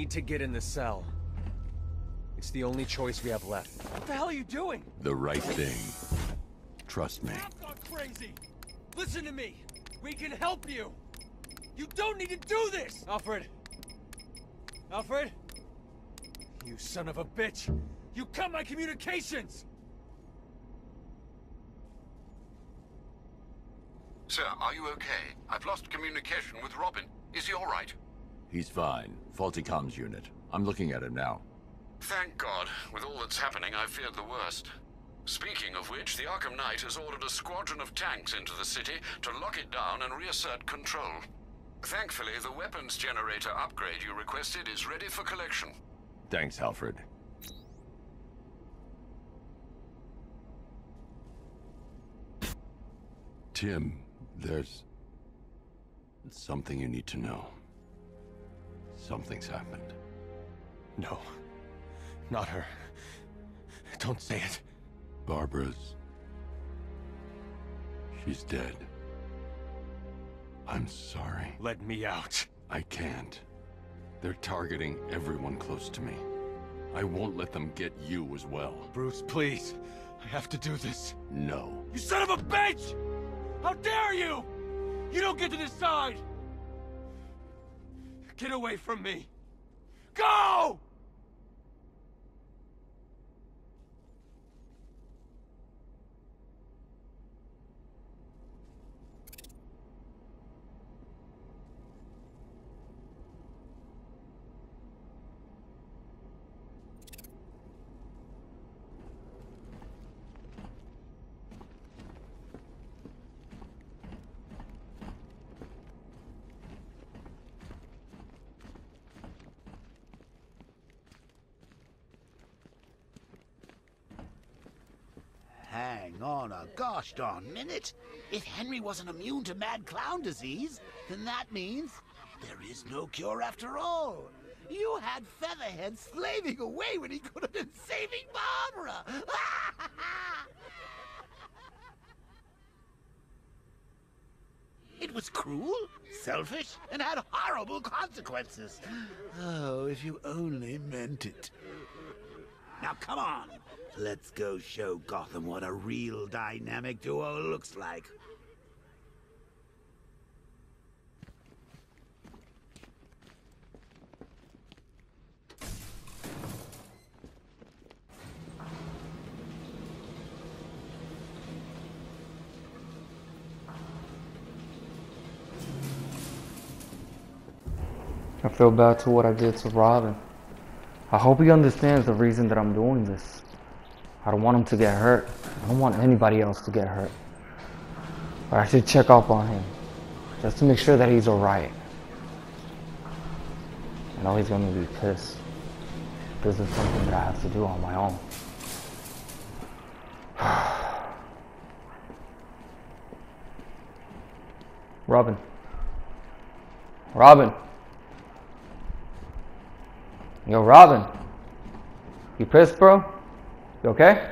need to get in the cell. It's the only choice we have left. What the hell are you doing? The right thing. Trust me. I'm not crazy! Listen to me! We can help you! You don't need to do this! Alfred! Alfred! You son of a bitch! You cut my communications! Sir, are you okay? I've lost communication with Robin. Is he all right? He's fine. Faulty comms unit. I'm looking at him now. Thank God. With all that's happening, I feared the worst. Speaking of which, the Arkham Knight has ordered a squadron of tanks into the city to lock it down and reassert control. Thankfully, the weapons generator upgrade you requested is ready for collection. Thanks, Alfred. Tim, there's... something you need to know. Something's happened. No. Not her. Don't say it. Barbara's... She's dead. I'm sorry. Let me out. I can't. They're targeting everyone close to me. I won't let them get you as well. Bruce, please. I have to do this. No. You son of a bitch! How dare you! You don't get to decide! Get away from me! Go! Hang on a gosh darn minute. If Henry wasn't immune to mad clown disease, then that means there is no cure after all. You had Featherhead slaving away when he could have been saving Barbara. It was cruel, selfish, and had horrible consequences. Oh, if you only meant it. Now come on, let's go show Gotham what a real dynamic duo looks like. I feel bad to what I did to Robin. I hope he understands the reason that I'm doing this. I don't want him to get hurt. I don't want anybody else to get hurt. But I should check up on him. Just to make sure that he's alright. I know he's gonna be pissed. This is something that I have to do on my own. Robin. Robin. Yo, Robin. You pissed, bro? You okay?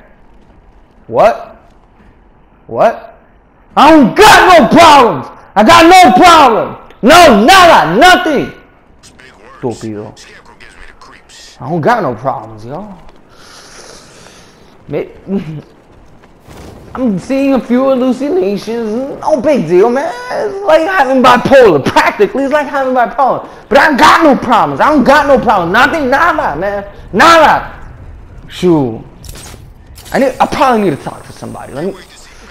What? What? I don't got no problems! I got no problem! No, nada, nothing! Creeps. I don't got no problems, yo. I'm seeing a few hallucinations. No big deal, man. It's like having bipolar. Practically, it's like having bipolar. But I got no problems. I don't got no problems. Nothing, nada, man. Nada. Shoot. I need. I probably need to talk to somebody. Let me.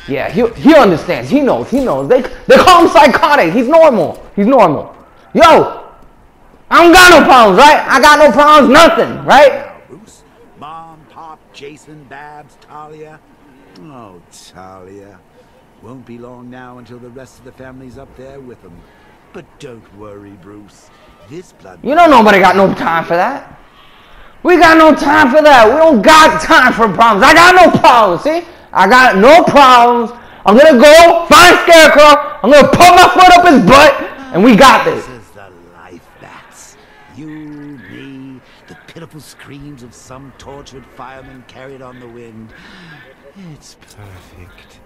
Yeah, he he understands. He knows. He knows. They they call him psychotic. He's normal. He's normal. Yo, I don't got no problems, right? I got no problems. Nothing, right? Bruce, Mom, Pop, Jason, Babs, Talia. Oh, Talia. Won't be long now until the rest of the family's up there with them. But don't worry, Bruce. This blood. You know nobody got no time for that. We got no time for that. We don't got time for problems. I got no problems, see? I got no problems. I'm gonna go find Scarecrow. I'm gonna put my foot up his butt, and we got this. This is the life, Bats. You, me, the pitiful screams of some tortured fireman carried on the wind. It's perfect.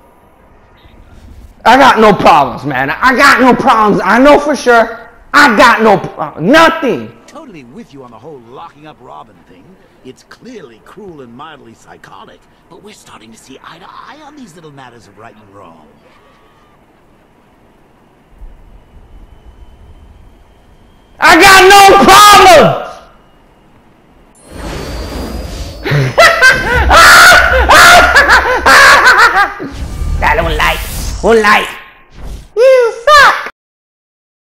I got no problems, man. I got no problems. I know for sure. I got no nothing. Totally with you on the whole locking up Robin thing. It's clearly cruel and mildly psychotic, but we're starting to see eye to eye on these little matters of right and wrong. I got no problem. I don't like, don't like.